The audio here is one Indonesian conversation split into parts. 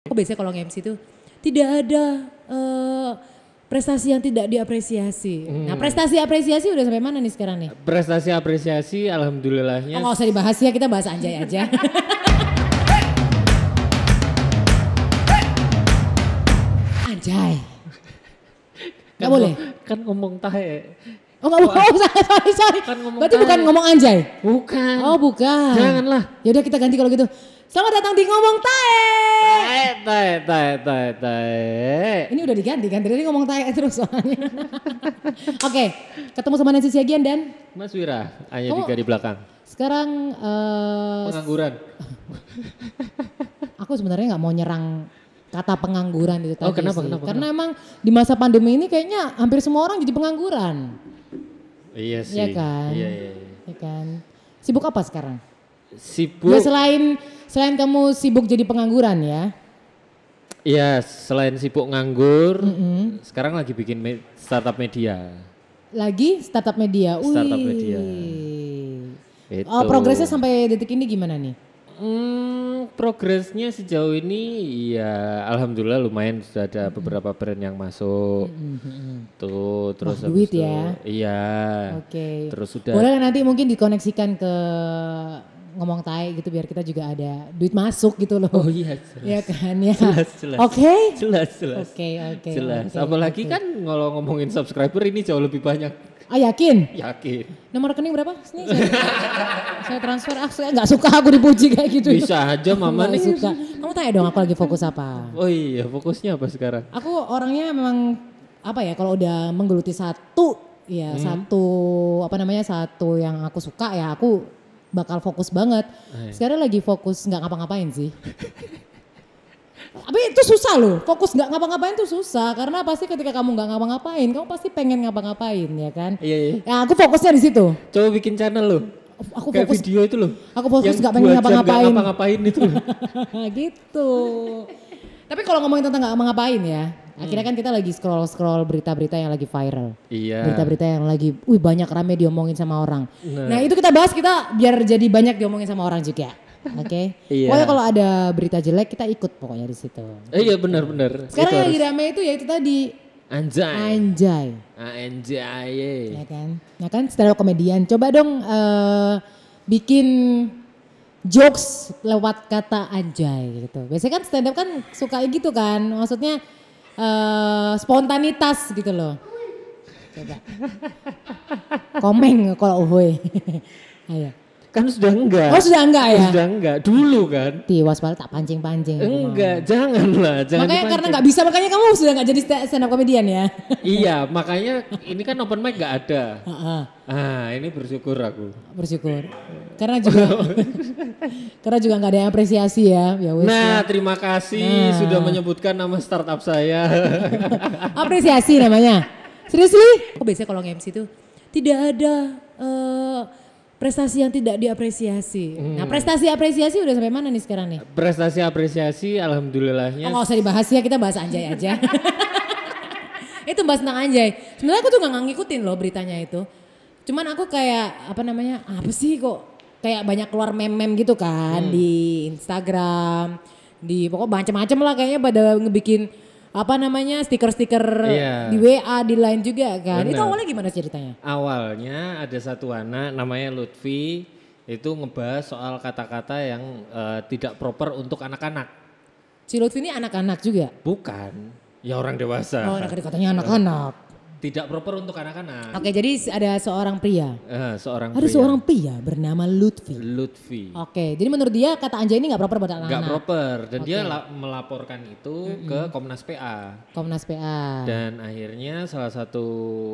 Aku biasanya kalau nge-MC itu tidak ada eh, prestasi yang tidak diapresiasi. Nah prestasi apresiasi udah sampai mana nih sekarang nih? Prestasi apresiasi alhamdulillahnya Oh nggak usah dibahas ya kita bahas Anjay aja. Anjay. Kan boleh? ngom- Kan ngomong tahe. Oh nggak boleh, oh, sorry, sorry, sorry. Kan Berarti bukan tahe. ngomong Anjay? Bukan. Oh bukan. Janganlah. Yaudah kita ganti kalau gitu. Selamat datang di Ngomong Tae. Tahe, tahe, tahe, tahe, tahe. Ini udah diganti kan, tadi ngomong Tae terus soalnya. Oke, ketemu sama Nancy Siagian dan Mas Wira, hanya Oh. tiga di belakang. sekarang eh, Pengangguran. aku sebenarnya nggak mau nyerang kata pengangguran itu tadi Oh, kenapa, sih. kenapa, Karena emang di masa pandemi ini kayaknya hampir semua orang jadi pengangguran, Iya sih. Iya kan? Iya, iya, iya. ya kan? Sibuk apa sekarang? Sibuk. Ya selain selain kamu sibuk jadi pengangguran ya. Iya, selain sibuk nganggur, Mm-mm. sekarang lagi bikin me- startup media. Lagi startup media. Startup media. Itu. Oh, progresnya sampai detik ini gimana nih? Hmm, progresnya sejauh ini ya alhamdulillah lumayan sudah ada beberapa brand yang masuk. Tuh, terus Wah, duit itu- ya. Iya. Oke. Terus sudah Boleh nanti mungkin dikoneksikan ke ngomong tai gitu biar kita juga ada duit masuk gitu loh. Oh iya, jelas. Ya kan ya. Jelas, jelas. Oke. Jelas, jelas. Oke, oke. jelas. oke, Apalagi oke. kan kalau ngomongin subscriber ini jauh lebih banyak. Ah yakin? Yakin. Nomor rekening berapa? Sini saya, saya transfer. Ah saya nggak suka aku dipuji kayak gitu. Bisa aja mama nih. suka. Kamu tanya dong aku lagi fokus apa? Oh iya, fokusnya apa sekarang? Aku orangnya memang apa ya kalau udah menggeluti satu ya Hmm. satu apa namanya satu yang aku suka ya aku bakal fokus banget. Iya. Sekarang lagi fokus nggak ngapa-ngapain sih. Tapi itu susah loh, fokus nggak ngapa-ngapain tuh susah karena pasti ketika kamu nggak ngapa-ngapain, kamu pasti pengen ngapa-ngapain ya kan? Iya, iya. Ya aku fokusnya di situ. Coba bikin channel lo. Aku Kayak fokus video itu loh. Aku fokus nggak pengen ngapa-ngapain. ngapa-ngapain itu. loh. gitu. Tapi kalau ngomongin tentang nggak ngapain ya, akhirnya kan kita lagi scroll scroll berita-berita yang lagi viral. iya. Berita-berita yang lagi, wih banyak rame diomongin sama orang. Nah. Nah, itu kita bahas kita biar jadi banyak diomongin sama orang juga. Oke. Iya. Pokoknya kalau ada berita jelek kita ikut pokoknya di situ. Eh, iya benar-benar. Sekarang Itu yang lagi harus- rame itu ya itu tadi Anjay. anjay, Anjay. ya kan? Nah kan stand up komedian. Coba dong eh, bikin jokes lewat kata anjay gitu. Biasanya kan stand up kan suka gitu kan. Maksudnya eh, spontanitas gitu loh. Coba. Komeng kalau uhuy. Ayo. Kan sudah enggak. Oh sudah enggak ya? Sudah enggak. Dulu kan. Tiwas banget tak pancing-pancing. Enggak, janganlah, jangan Makanya karena dipancing. nggak bisa makanya kamu sudah nggak jadi sta- stand up comedian ya. Iya, makanya ini kan open mic nggak ada. Heeh, Ah, ini bersyukur aku. bersyukur. Karena juga karena juga nggak ada yang apresiasi ya. Ya wes. Nah, terima kasih Nah. sudah menyebutkan nama startup saya. Apresiasi namanya. Seriously? Aku biasanya kalau nge-MC itu tidak ada eh, prestasi yang tidak diapresiasi. Nah prestasi apresiasi udah sampai mana nih sekarang nih? Prestasi apresiasi alhamdulillahnya. Oh nggak usah dibahas ya kita bahas Anjay aja. itu bahas tentang Anjay. Sebenarnya aku tuh nggak ngikutin loh beritanya itu. Cuman aku kayak apa namanya apa sih kok kayak banyak keluar meme-meme gitu kan di Instagram, di pokok macam-macam lah kayaknya pada ngebikin apa namanya stiker-stiker Iya. di WA di lain juga kan. Itu Benar. awalnya gimana ceritanya? Awalnya ada satu anak namanya Lutfi itu ngebahas soal kata-kata yang eh, tidak proper untuk anak-anak. Si Lutfi ini anak-anak juga. Bukan, ya orang dewasa. Oh, anak katanya anak-anak. Tidak proper untuk anak-anak. Oke, jadi ada seorang pria. Eh, seorang Ada pria. seorang pria bernama Lutfi. Lutfi. Oke, jadi menurut dia kata Anjay ini nggak proper buat Nggak anak-anak. proper dan dia Oke. la- melaporkan itu ke Komnas PA. Komnas PA. Dan akhirnya salah satu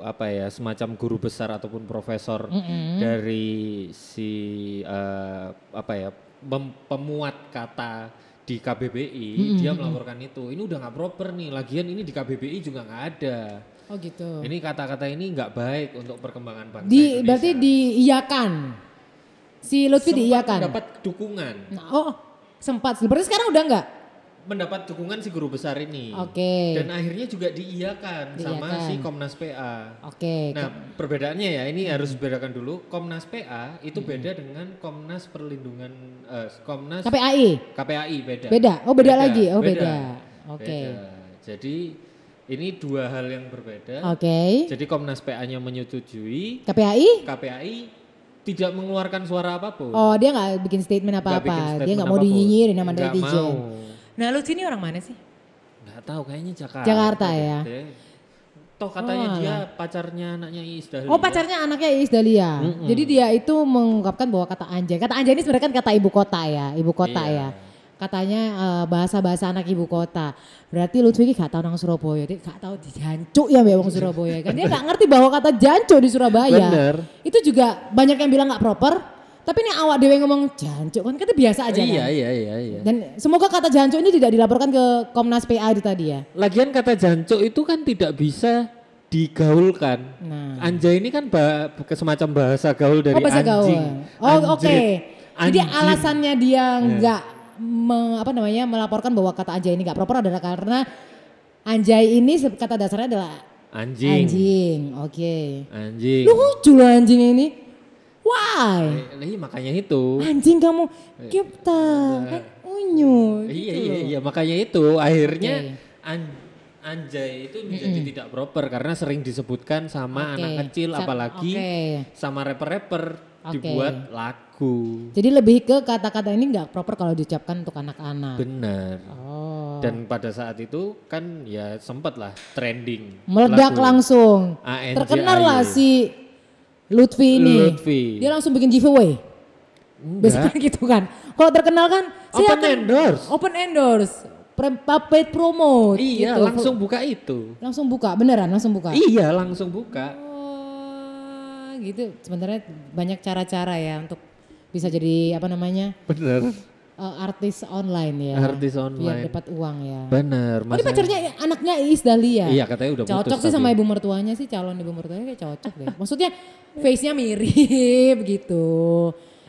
apa ya semacam guru besar ataupun profesor Mm-mm. dari si eh, apa ya pem- pemuat kata di KBBI dia melaporkan itu. Ini udah nggak proper nih. Lagian ini di KBBI juga nggak ada. Oh gitu. Ini kata-kata ini nggak baik untuk perkembangan bangsa Di Indonesia. berarti diiyakan. Si Lutfi Sempat diiyakan. Dapat dukungan. Nah, oh sempat. Berarti sekarang udah nggak? mendapat dukungan si guru besar ini. Oke. Dan akhirnya juga diiyakan sama Diiyakan. si Komnas PA. Oke. Nah, perbedaannya ya, ini harus Hmm. bedakan dulu. Komnas PA itu beda dengan Komnas Perlindungan eh, Komnas KPAI. KPAI beda. Beda. Oh, beda lagi. Oh, beda. Oke. Beda. Jadi ini dua hal yang berbeda. Oke. Jadi Komnas PA-nya menyetujui, KPAI? KPAI tidak mengeluarkan suara apa pun. Oh, dia nggak bikin statement bikin apa-apa. Dia nggak mau dinyinyirin sama netizen. mau. Nah, Lutfi ini orang mana sih? Nggak tahu kayaknya Jakarta. Jakarta deh. ya? Toh katanya Oh, dia pacarnya anaknya Iis Dahlia. Oh pacarnya anaknya Iis Dahlia. Jadi dia itu mengungkapkan bahwa kata anjay. Kata anjay ini sebenarnya kan kata ibu kota ya, ibu kota Iya. ya. Katanya eh, bahasa-bahasa anak ibu kota. Berarti Lutfi ini gak tahu nang Surabaya. Dia gak tahu di jancuk ya wong Surabaya kan. Dia gak ngerti bahwa kata jancuk di Surabaya. Bener. Itu juga banyak yang bilang gak proper. Tapi ini awak dewe ngomong jancuk kan kita biasa aja Iya, kan. iya, iya, iya. Dan semoga kata jancuk ini tidak dilaporkan ke Komnas PA itu tadi ya. Lagian kata jancuk itu kan tidak bisa digaulkan. Nah. Anjay ini kan ba ke- semacam bahasa gaul dari Oh bahasa gaul. anjing. Oh oke. Anjrit. Jadi alasannya dia nggak me- apa namanya melaporkan bahwa kata anjay ini nggak proper adalah karena anjay ini kata dasarnya adalah anjing. anjing. Oke. Anjing. Lucu loh anjing ini. Why? Eh, iya, makanya itu. Anjing kamu kita kan unyu. iya, gitu iya, iya, makanya itu akhirnya Oke. an- anjay itu menjadi tidak proper karena sering disebutkan sama Oke. anak kecil Sa- apalagi oke. sama rapper-rapper Oke. dibuat lagu. Jadi lebih ke kata-kata ini nggak proper kalau diucapkan untuk anak-anak. Benar. Oh. Dan pada saat itu kan ya sempat lah trending. Meledak lagu. langsung. Terkenal lah si Lutfi ini. Lutfi. Dia langsung bikin giveaway. Biasanya gitu kan. Kalau terkenal kan Open akan- endorse. Open endorse. Paid promote. Iya, gitu. langsung buka itu. langsung buka, beneran langsung buka. Iya, langsung buka. Oh, gitu. Sebenarnya banyak cara-cara ya untuk bisa jadi apa namanya Bener. eh, artis online ya. Artis Biar online. dapat uang ya. Bener. Oh, ini pacarnya anaknya Iis Dahlia. Iya, katanya udah Cocok putus sih sama tapi. ibu mertuanya sih calon ibu mertuanya kayak cocok deh. Maksudnya face-nya mirip gitu.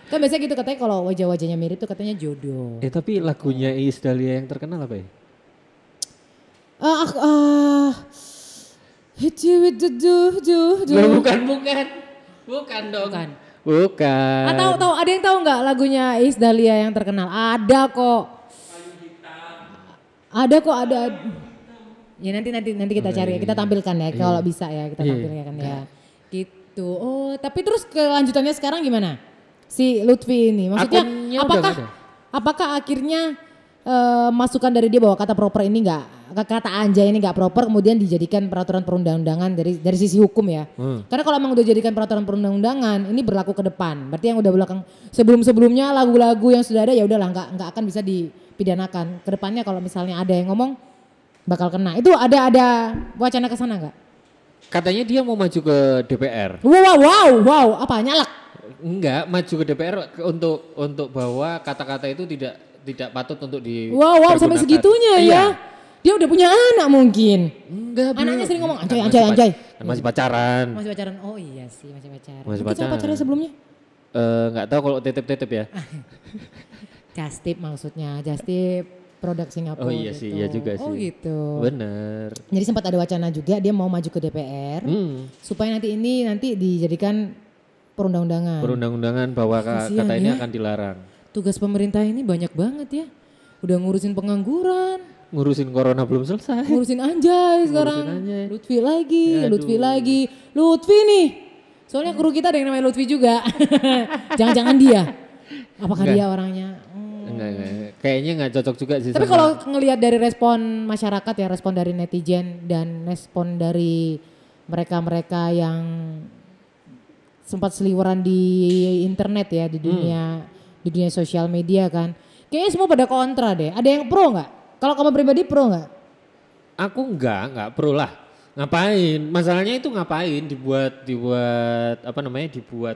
Kan biasanya gitu katanya kalau wajah-wajahnya mirip tuh katanya jodoh. Eh tapi lagunya Iis Dahlia yang terkenal apa ya? Ah, ah, ah. Hit you with the do do do. Loh, bukan, bukan. Bukan dong. Bukan. Bukan. Ah, tahu tahu ada yang tahu nggak lagunya Iis Dahlia yang terkenal? Ada kok. Ada kok ada. Ya nanti nanti nanti kita cari ya, kita tampilkan ya kalau bisa ya kita Iya. tampilkan ya. Gitu. Oh, tapi terus kelanjutannya sekarang gimana? Si Lutfi ini maksudnya Akunnya apakah apakah akhirnya eh, masukan dari dia bahwa kata proper ini enggak kata anjay ini enggak proper kemudian dijadikan peraturan perundang-undangan dari dari sisi hukum ya. Hmm. Karena kalau emang udah jadikan peraturan perundang-undangan ini berlaku ke depan. Berarti yang udah belakang sebelum-sebelumnya lagu-lagu yang sudah ada ya udahlah nggak nggak akan bisa dipidanakan. Ke depannya kalau misalnya ada yang ngomong bakal kena. Itu ada ada wacana ke sana nggak? Katanya dia mau maju ke DPR. Wow wow wow wow apa nyalak? Enggak, maju ke DPR untuk untuk bahwa kata-kata itu tidak tidak patut untuk di Wow wow sampai segitunya Iya. ya. Dia udah punya anak mungkin. Enggak, Anaknya sering ngomong, "Anjay, anjay, anjay." kan masih pacaran. Masih pacaran. Oh iya sih masih pacaran. Masih Mungkin pacaran. pacarnya sebelumnya? Eh, enggak tahu kalau tetep-tetep ya. Just tip maksudnya, just tip produk Singapura Oh iya gitu. sih, iya juga Oh sih. gitu. Bener. Jadi sempat ada wacana juga dia mau maju ke DPR Hmm. supaya nanti ini nanti dijadikan perundang-undangan. Perundang-undangan bahwa ka- Kasihan kata ini ya. akan dilarang. Tugas pemerintah ini banyak banget ya. Udah ngurusin pengangguran, Ngurusin corona belum selesai. ngurusin anjay sekarang. anjay. Lutfi lagi, Aduh. Lutfi lagi, Lutfi nih. Soalnya kru kita ada yang namanya Lutfi juga. Jangan-jangan dia. Apakah Enggak. dia orangnya? Hmm. Enggak, enggak. Kayaknya enggak cocok juga sih Tapi kalau ngelihat dari respon masyarakat ya, respon dari netizen dan respon dari mereka-mereka yang sempat seliweran di internet ya di dunia di dunia sosial media kan. Kayaknya semua pada kontra deh. Ada yang pro nggak? Kalau kamu pribadi pro nggak? Aku enggak, enggak perlu lah. Ngapain? Masalahnya itu ngapain dibuat dibuat apa namanya? dibuat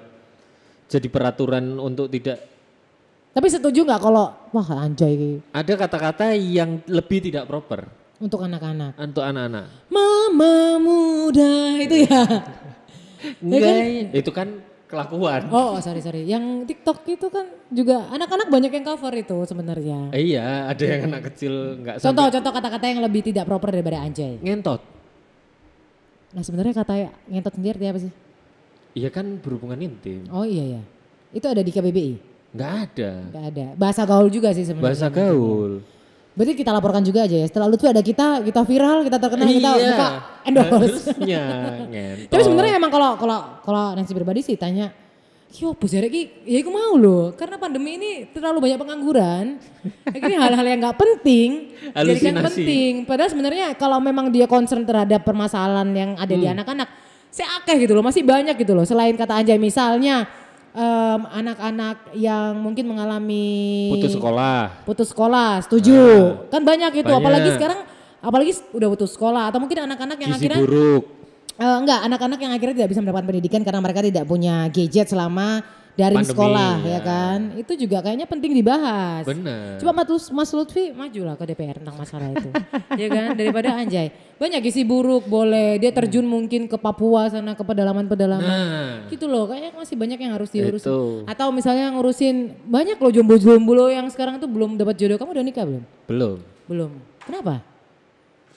jadi peraturan untuk tidak Tapi setuju nggak kalau wah anjay ada kata-kata yang lebih tidak proper untuk anak-anak. untuk anak-anak. Mama muda itu ya. Enggak, itu kan kelakuan. Oh, oh, sorry sorry. Yang TikTok itu kan juga anak-anak banyak yang cover itu sebenarnya. Eh, iya, ada yang anak kecil nggak sampai Contoh-contoh kata-kata yang lebih tidak proper daripada anjay. ngentot. Nah sebenarnya kata ngentot sendiri apa sih? Iya kan berhubungan intim. Oh iya ya. Itu ada di KBBI? Nggak ada. Enggak ada. Bahasa gaul juga sih sebenarnya. Bahasa gaul. Berarti kita laporkan juga aja ya. Setelah Lutfi ada kita, kita viral, kita terkenal, kita iya. buka endorse. Harusnya. Tapi sebenarnya emang kalau kalau kalau Nancy pribadi sih tanya, Yo, sih ki? Ya aku mau loh, karena pandemi ini terlalu banyak pengangguran. Ini hal-hal yang nggak penting, jadikan Halusinasi. penting. Padahal sebenarnya kalau memang dia concern terhadap permasalahan yang ada Hmm. di anak-anak, saya akeh gitu loh, masih banyak gitu loh. Selain kata Anjay misalnya em, anak-anak yang mungkin mengalami putus sekolah. putus sekolah, setuju. kan banyak itu, banyak. apalagi sekarang apalagi udah putus sekolah atau mungkin anak-anak yang Gizi akhirnya buruk. Eh, enggak, anak-anak yang akhirnya tidak bisa mendapatkan pendidikan karena mereka tidak punya gadget selama daring Pandemi, sekolah ya ya. kan. Itu juga kayaknya penting dibahas. Benar. Coba Mas, Mas Lutfi majulah ke DPR tentang masalah itu. ya kan daripada anjay. Banyak isi buruk boleh dia terjun mungkin ke Papua sana ke pedalaman-pedalaman. Nah, Gitu loh, kayaknya masih banyak yang harus diurus. Itu. Atau misalnya ngurusin banyak loh jomblo-jomblo yang sekarang tuh belum dapat jodoh. Kamu udah nikah belum? belum. Belum. Kenapa?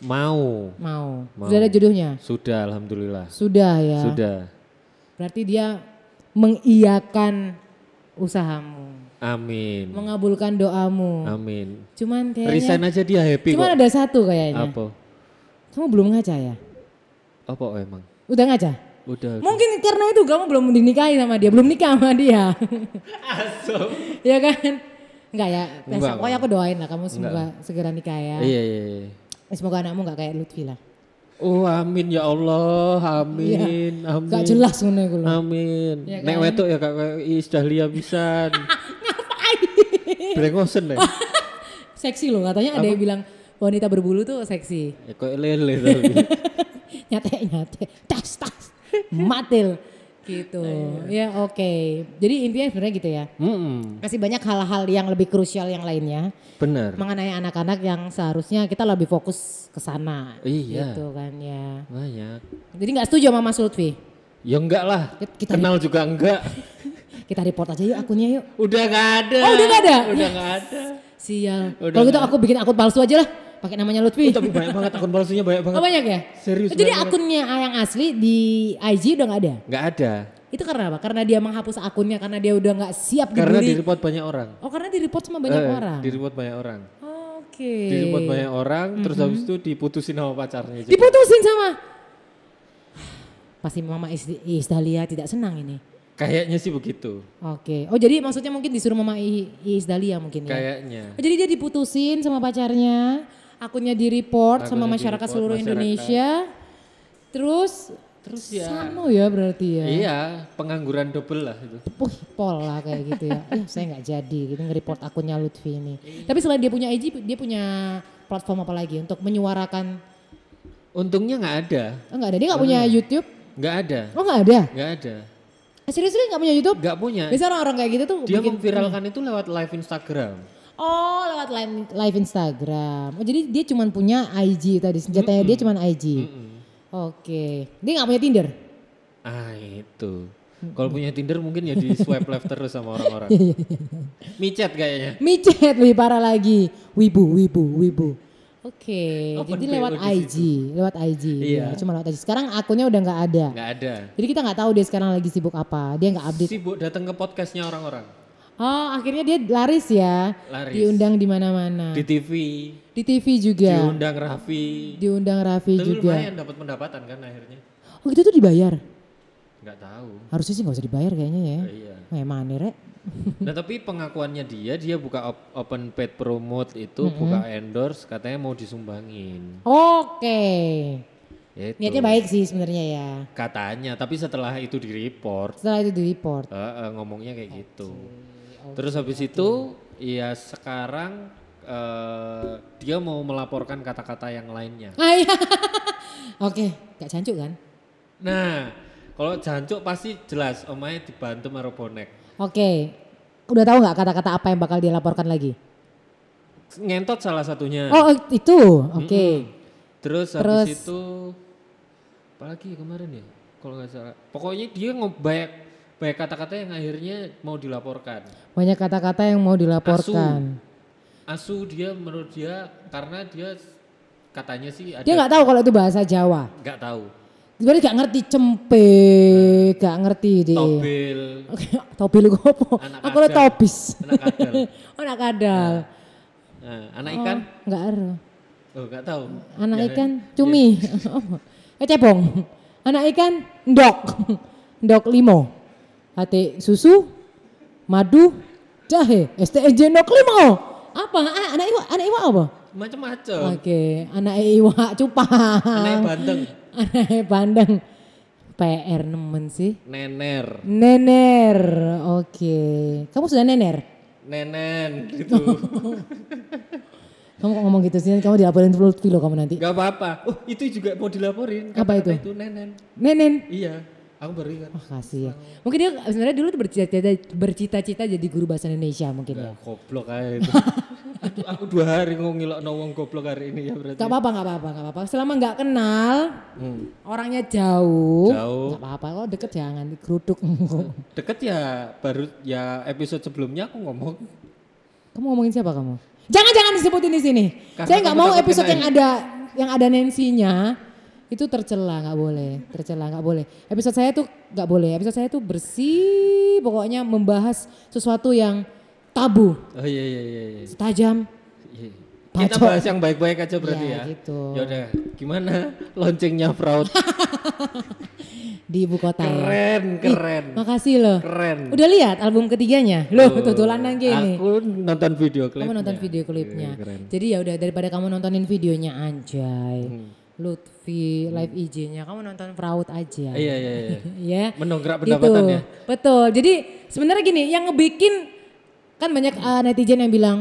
Mau. Mau. Mau. Sudah ada jodohnya? Sudah, alhamdulillah. Sudah ya. Sudah. Berarti dia mengiyakan usahamu, Amin. mengabulkan doamu. Amin. Cuman kayaknya Resign aja dia happy cuman kok. ada satu kayaknya. Apa? Kamu belum ngaca ya? Apa emang? Udah ngaca? Udah. Mungkin karena itu kamu belum dinikahi sama dia, belum nikah sama dia. Aso. ya kan? Enggak ya, Enggak, pokoknya aku doain lah kamu semoga segera nikah ya. Iya, iya, iya. Semoga anakmu enggak kayak Lutfi lah. Oh, amin ya Allah. Amin. Amin. Enggak jelas ngono iku lho. Amin. Ya Nek kan? wedok ya kak kayak Iis Dahlia pisan. Brengosen ya. Seksi loh, katanya ada yang bilang wanita berbulu tuh seksi. Ya kok lele tapi. nyate nyate tas tas matil gitu ya oke jadi intinya sebenarnya gitu ya Mm-mm. kasih banyak hal-hal yang lebih krusial yang lainnya Benar. mengenai anak-anak yang seharusnya kita lebih fokus ke sana Iya. gitu kan ya Banyak. jadi nggak setuju sama Mas Lutfi Ya enggak lah. Kita- Kenal juga enggak. kita report aja yuk akunnya yuk Udah enggak ada. Oh, udah nggak ada? Udah enggak ada. sial kalau gitu nggak aku bikin akun palsu aja lah pakai namanya Lutfi Oh, tapi banyak banget akun palsunya banyak banget. oh banyak ya Serius, jadi banyak akunnya yang asli di IG udah nggak ada Enggak ada. itu karena apa karena dia menghapus akunnya karena dia udah nggak siap Karena dibully di report banyak orang. Oh karena di report sama banyak Eh, orang. Di report banyak orang. Oke. Di report banyak orang, terus habis itu diputusin sama pacarnya. juga. Diputusin sama. Pasti Mama Is- Iis Dahlia tidak senang ini. Kayaknya sih begitu. Oke. Oh jadi maksudnya mungkin disuruh Mama I- Iis Dahlia mungkin ya. Kayaknya. Oh, jadi dia diputusin sama pacarnya, akunnya di report sama masyarakat seluruh masyarakat. Indonesia. Terus Terus ya. sama ya berarti ya. Iya, pengangguran double lah itu. Puh, pol lah kayak gitu ya. Ya saya nggak jadi gitu nge-report akunnya Lutfi ini. Tapi selain dia punya IG, dia punya platform apa lagi untuk menyuarakan Untungnya nggak ada, Oh enggak ada, dia enggak punya YouTube. nggak ada, Oh enggak ada. nggak ada, Ah, serius dia enggak punya YouTube? nggak punya. Biasa orang-orang kayak gitu tuh Dia bikin- memviralkan itu lewat live Instagram. Oh, lewat live, live Instagram. Oh, jadi dia cuma punya IG tadi, senjatanya dia cuma IG. Mm-mm. Oke. Dia enggak punya Tinder. Ah itu. Kalau punya Tinder mungkin ya di swipe left terus sama orang-orang. Iya, Micet kayaknya. Micet lebih parah lagi. Wibu, wibu, wibu. Oke, Open jadi lewat IG, lewat IG. Iya. Ya, cuma lewat IG. Sekarang akunnya udah nggak ada. Nggak ada. Jadi kita nggak tahu dia sekarang lagi sibuk apa. Dia nggak update. Sibuk datang ke podcastnya orang-orang. Oh, akhirnya dia laris ya. Laris. Diundang di mana-mana. Di TV, Di TV juga. diundang Raffi. Diundang Raffi Itu juga. lumayan dapat pendapatan kan akhirnya. Oh itu tuh dibayar? Nggak tahu. Harusnya sih nggak usah dibayar kayaknya ya. Eh, iya. Memang aneh rek. Nah tapi pengakuannya dia, dia buka op- open paid promote itu, buka endorse, katanya mau disumbangin. Oke. Ya itu. Niatnya baik sih sebenarnya ya. Katanya, tapi setelah itu di report, Setelah itu di report. ngomongnya kayak gitu. Terus habis itu, ya sekarang eh, dia mau melaporkan kata-kata yang lainnya. Ah, iya. Oke, gak cancuk kan? Nah, kalau jancuk pasti jelas omanya dibantu sama bonek. Oke. Udah tahu nggak kata-kata apa yang bakal dia laporkan lagi? Ngentot salah satunya. Oh itu, oke. Terus Terus? habis itu apa lagi kemarin ya? Kalau nggak salah. Pokoknya dia nge- banyak kata-kata yang akhirnya mau dilaporkan. Banyak kata-kata yang mau dilaporkan. Asu dia menurut dia karena dia katanya sih ada Dia nggak tahu kalau itu bahasa Jawa. nggak tahu. Sebenarnya gak ngerti cempe, gak ngerti deh. Tobel, Tobil gue apa? Aku lo tobis. anak kadal. Oh, anak kadal. Nah, anak ikan, Enggak ada. oh nggak tahu. Anak Ya, ikan cumi. Apa? Eh cebong. Anak ikan ndok. Ndok limo. Ate susu, madu, jahe. STEJ ndok limo. Apa? Ah, anak iwa, anak iwa apa? Macam-macam. Oke, anak iwa cupang. Anak bandeng, Anak bandeng. PR nemen sih. nener, Nener. Oke. Kamu sudah nener? nenen gitu. Kamu kok ngomong gitu sih? Kamu dilaporin dulu kilo kamu nanti. Gak apa-apa. Oh itu juga mau dilaporin. Apa itu? itu nenen. Nenen. Iya, aku baru ingat. Wah kasih ya. Mungkin dia sebenarnya dulu bercita-cita bercita-cita jadi guru bahasa Indonesia mungkin ya. Ya, goblok aja itu. itu aku dua hari ngomong nawang goblok hari ini ya berarti. Gak apa-apa, gak apa-apa, gak apa-apa. Selama gak kenal, Hmm. orangnya jauh. Jauh. Gak apa-apa, kalau deket jangan digeruduk. Deket ya baru ya episode sebelumnya aku ngomong. kamu ngomongin siapa kamu? Jangan jangan disebutin di sini. Karena Saya nggak mau episode yang ada yang ada Nancy-nya itu tercela nggak boleh, tercela nggak boleh. Episode saya tuh nggak boleh. Episode saya tuh bersih, pokoknya membahas sesuatu yang tabu, Oh iya iya iya. iya. tajam. Iya. Kita bahas yang baik-baik aja berarti Ya, ya. gitu. Ya udah, gimana launchingnya Fraud? di ibu kota ya. keren, keren. Makasih loh. Keren. Udah lihat album ketiganya? Loh, tutulan gini. Aku nonton video klipnya. Kamu nonton video klipnya. Iya, keren. Jadi ya udah daripada kamu nontonin videonya Anjay. Hmm. Lutfi live IG-nya kamu nonton Fraud aja. Iya iya iya. ya. Mendongkrak Gitu. pendapatannya. Betul. Jadi sebenarnya gini, yang ngebikin kan banyak uh, netizen yang bilang,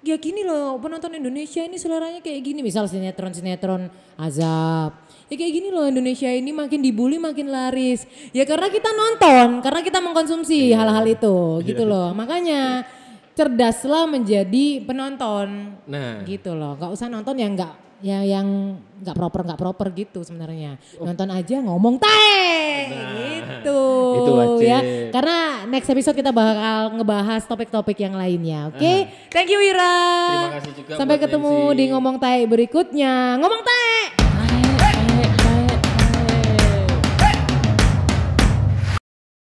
ya gini loh penonton Indonesia ini seleranya kayak gini. Misal sinetron-sinetron azab. Ya kayak gini loh Indonesia ini makin dibully makin laris. Ya karena kita nonton, karena kita mengkonsumsi Iya. hal-hal itu gitu loh. Makanya cerdaslah menjadi penonton Nah, gitu loh. Gak usah nonton yang nggak yang yang nggak proper nggak proper gitu sebenarnya. Nonton aja ngomong teh gitu. Oh. Nah, itu wajib. ya. Karena next episode kita bakal ngebahas topik-topik yang lainnya. Oke. Thank you Wira. Terima kasih juga Sampai buat ketemu Nancy. di ngomong teh berikutnya. Ngomong teh.